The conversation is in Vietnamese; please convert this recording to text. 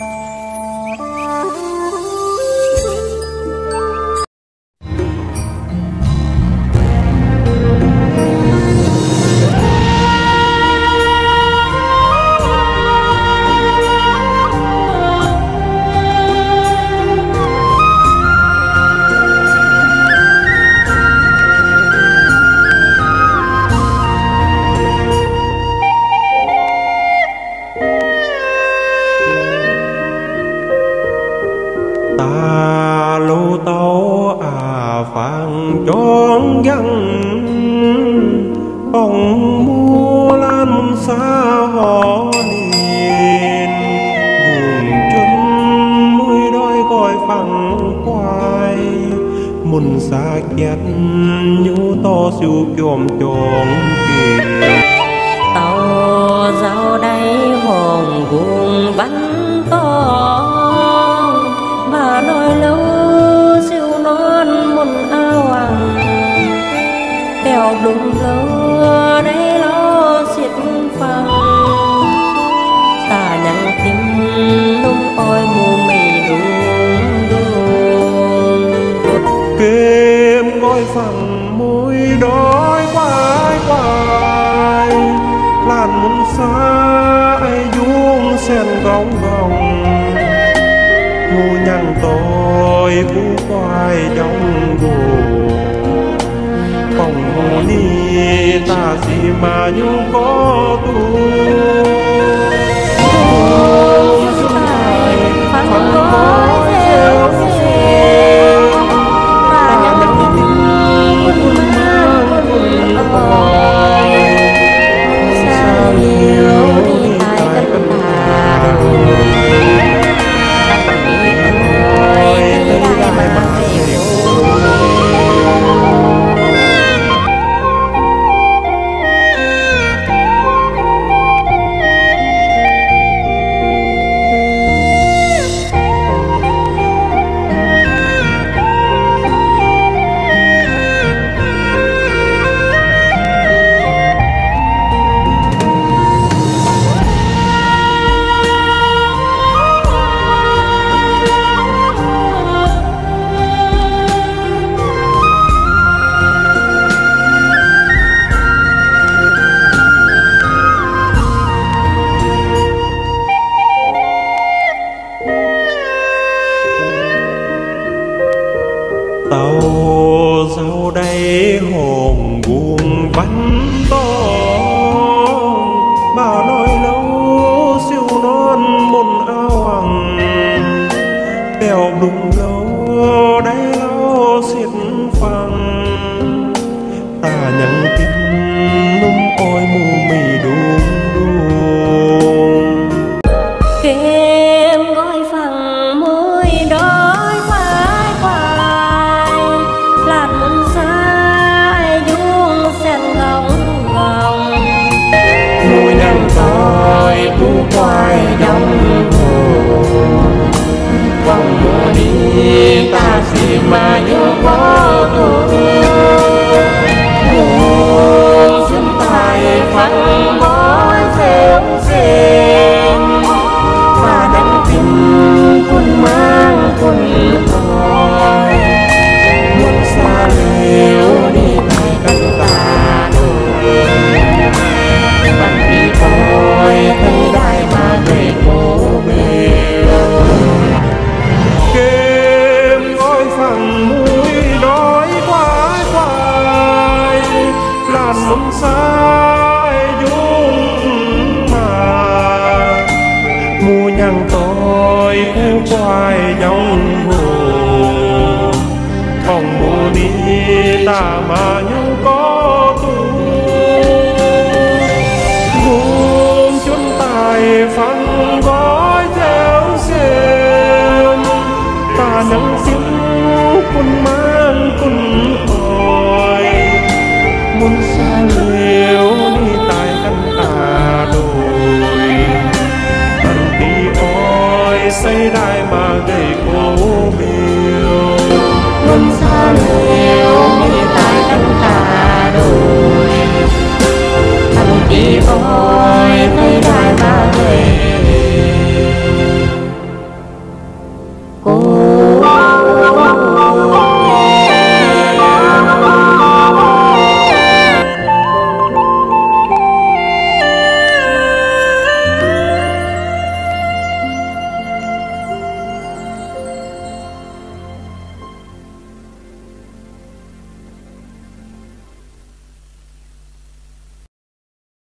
ta ông mua lan xa họ liền vùng chân mũi đôi gọi phẳng quay. Muôn xa kiệt nhu to siêu kiom chong kì tàu giao đáy hồn kèo đúng lâu đấy lo xiết phăng ta nhắn tim nung ôi mù mì đúng đúng kêm gói phẳng môi đói quái quái. Làn muốn xa ai dung sen góng vòng ngu nhăn tôi cú quay trong gù phòng mù ni ta gì mà nhung có tu phẳng đây hồn buồn vắng to. Bao nỗi lâu siêu non môn áo hoàng, bèo đúng lâu vòng mùa đi ta mu nhằng tôi theo quay dòng hồ không mu đi ta mà nhau có tu. Gồm chúng tài phân gói theo xem ta nắng xin quân mang quân ôi muốn xa lìa say, I'm a day.